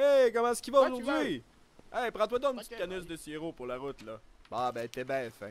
Hey, comment est-ce qu'il va aujourd'hui? Hey, prends-toi donc une petite canus de sirop pour la route, là. Bah, ben, t'es bien fin.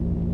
you